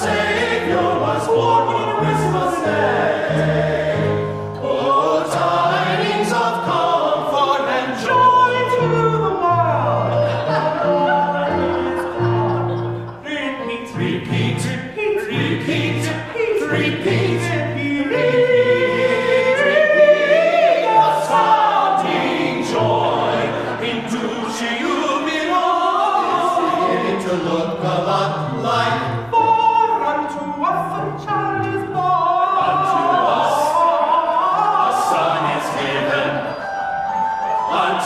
Savior was born.